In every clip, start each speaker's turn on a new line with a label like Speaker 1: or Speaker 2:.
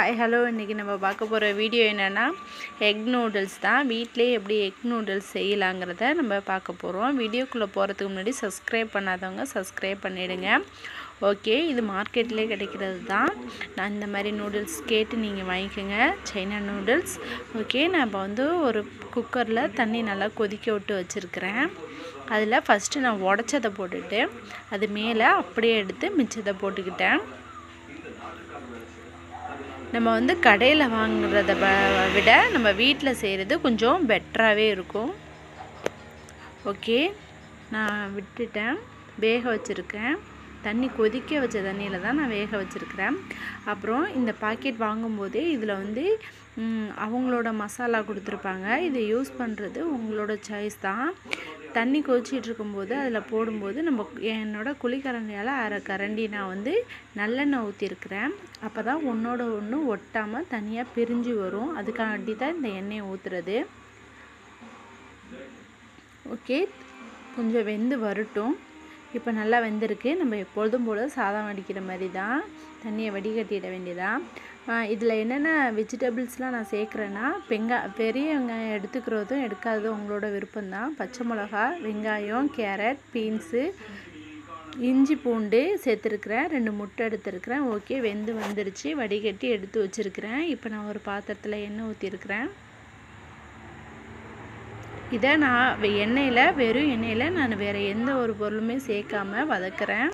Speaker 1: Hi hello இன்றைக்கி நம்ம பார்க்க போகிற வீடியோ என்னென்னா எக் நூடுல்ஸ் தான். வீட்டிலே எப்படி எக் நூடுல்ஸ் செய்யலாங்கிறத நம்ம பார்க்க போகிறோம் வீடியோக்குள்ளே போகிறதுக்கு முன்னாடி சப்ஸ்கிரைப் பண்ணாதவங்க சப்ஸ்கிரைப் பண்ணிவிடுங்க ஓகே இது மார்க்கெட்லேயே கிடைக்கிறது தான். நான் இந்த மாதிரி நூடுல்ஸ் கேட்டு நீங்கள் வாங்கிக்கோங்க. சைனா நூடுல்ஸ் ஓகே நான் இப்போ வந்து ஒரு குக்கரில் தண்ணி நல்லா கொதிக்க விட்டு வச்சுருக்கிறேன். அதில் ஃபஸ்ட்டு நான் உடச்சதை போட்டுட்டு அது மேலே அப்படியே எடுத்து மிச்சத்தை போட்டுக்கிட்டேன். நம்ம வந்து கடையில் வாங்குறத விட நம்ம வீட்டில் செய்கிறது கொஞ்சம் பெட்டராகவே இருக்கும். ஓகே நான் விட்டுட்டேன். வேக வச்சுருக்கேன். தண்ணி கொதிக்க வச்ச தண்ணியில் தான் நான் வேக வச்சுருக்கிறேன். அப்புறம் இந்த பாக்கெட் வாங்கும்போதே இதில் வந்து அவங்களோட மசாலா கொடுத்துருப்பாங்க. இதை யூஸ் பண்ணுறது உங்களோட சாய்ஸ் தான். தண்ணி கொதிச்சிட்டு இருக்கும்போது அதில் போடும்போது நம்ம என்னோடய குழிக்கரண்டியால் அரை கரண்டி நான் வந்து நல்லெண்ணெய் ஊற்றிருக்கிறேன் அப்போ தான் ஒன்றோட ஒன்று ஒட்டாமல் தனியாக பிரிஞ்சு வரும். அதுக்காண்டி தான் இந்த எண்ணெயை ஊற்றுறது ஓகே. கொஞ்சம் வெந்து வரட்டும். இப்போ நல்லா வெந்திருக்கு. நம்ம எப்பொழுதும் போல் சாதம் வடிக்கிற மாதிரி தான். தண்ணியை வடிகட்டிட வேண்டியதான் இதில் என்னென்ன வெஜிடபிள்ஸ்லாம் நான் சேர்க்குறேன்னா வெங்கா பெரிய வெங்காயம் எடுத்துக்கிறதும் எடுக்காததும் உங்களோட விருப்பம்தான் பச்சை மிளகா வெங்காயம் கேரட் பீன்ஸு இஞ்சி பூண்டு சேர்த்துருக்குறேன். ரெண்டு முட்டை எடுத்துருக்குறேன். ஓகே வெந்து வந்துருச்சு. வடிகட்டி எடுத்து வச்சுருக்கிறேன். இப்போ நான் ஒரு பாத்திரத்தில் எண்ணெய் ஊற்றிருக்கிறேன் இதை நான் வெ- எண்ணெயில் வெறும் எண்ணெயில் நான் வேறு எந்த ஒரு பொருளுமே சேர்க்காம வதக்குறேன்.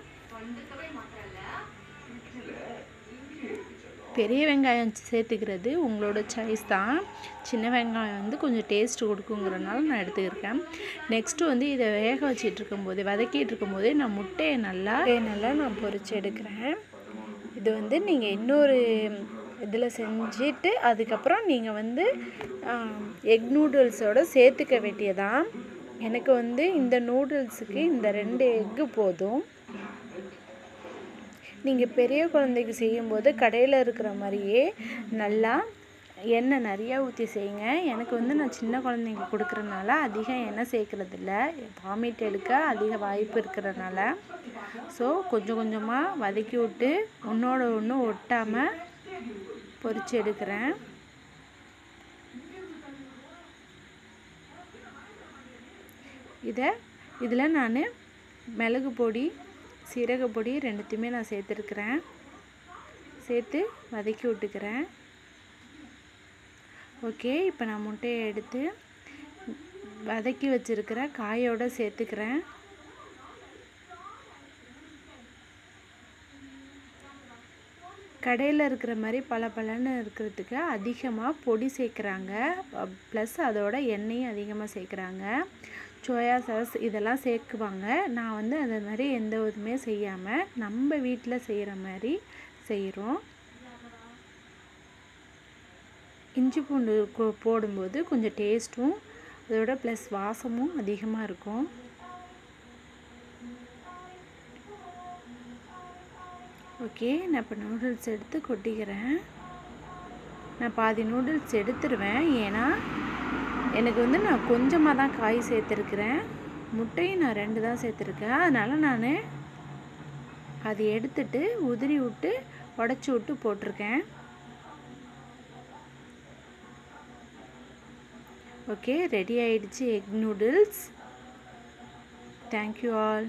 Speaker 1: பெரிய வெங்காயம் சேர்த்துக்கிறது உங்களோட சாய்ஸ் தான். சின்ன வெங்காயம் வந்து கொஞ்சம் டேஸ்ட் கொடுக்குங்கிறனால நான் எடுத்துக்கிருக்கேன். நெக்ஸ்ட்டு வந்து இதை வேக வச்சிட்டு இருக்கும்போது வதக்கிட்டு இருக்கும்போதே நான் முட்டையை நல்லா நல்லா நான் பொறிச்சு எடுக்கிறேன். இது வந்து நீங்கள் இன்னொரு இதில் செஞ்சுட்டு அதுக்கப்புறம் நீங்கள் வந்து எக் நூடுல்ஸோட சேர்த்துக்க வேண்டியதான் எனக்கு வந்து இந்த நூடுல்ஸுக்கு இந்த ரெண்டு எக்கு போதும். நீங்கள் பெரிய குழந்தைக்கு செய்யும்போது கடையில் இருக்கிற மாதிரியே நல்லா எண்ணெய் நிறையா ஊற்றி செய்யுங்க. எனக்கு வந்து நான் சின்ன குழந்தைங்க கொடுக்குறனால அதிகம் எண்ணெய் சேர்க்குறதில்ல. வாமிட் எடுக்க அதிக வாய்ப்பு இருக்கிறனால ஸோ கொஞ்சம் கொஞ்சமாக வதக்கி விட்டு ஒன்றோட ஒன்று ஒட்டாமல் பொறிச்சு எடுக்கிறேன் இதை இதில் நான் மிளகு பொடி சீரக பொடி ரெண்டுத்தையுமே நான் சேர்த்துருக்குறேன். சேர்த்து வதக்கி விட்டுக்கிறேன். ஓகே இப்போ நான் முட்டையை எடுத்து வதக்கி வச்சுருக்கிற காயோட சேர்த்துக்கிறேன். கடையில் இருக்கிற மாதிரி பல பலன்னு இருக்கிறதுக்கு அதிகமாக பொடி சேர்க்குறாங்க. ப்ளஸ் அதோட எண்ணெயும் அதிகமாக சேர்க்குறாங்க. சோயா சாஸ் இதெல்லாம் சேர்க்குவாங்க. நான் வந்து அந்த மாதிரி எந்த இதுவுமே செய்யாமல் நம்ம வீட்டில் செய்கிற மாதிரி செய்கிறோம் இஞ்சி பூண்டு போடும்போது கொஞ்சம் டேஸ்ட்டும் அதோட ப்ளஸ் வாசமும் அதிகமாக இருக்கும். ஓகே நான் இப்போ நூடுல்ஸ் எடுத்து கொட்டிக்கிறேன். நான் பாதி நூடுல்ஸ் எடுத்துருவேன். ஏன்னா எனக்கு வந்து நான் கொஞ்சமாக தான் காய் சேர்த்துருக்குறேன். முட்டையும் நான் ரெண்டு தான் சேர்த்துருக்கேன். அதனால் நான் அது எடுத்துட்டு உதிரி விட்டு உடச்சி விட்டு போட்டிருக்கேன். ஓகே ரெடி ஆயிடுச்சு egg noodles thank you all